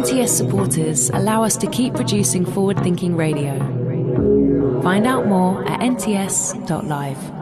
NTS supporters allow us to keep producing forward thinking radio. Find out more at nts.live.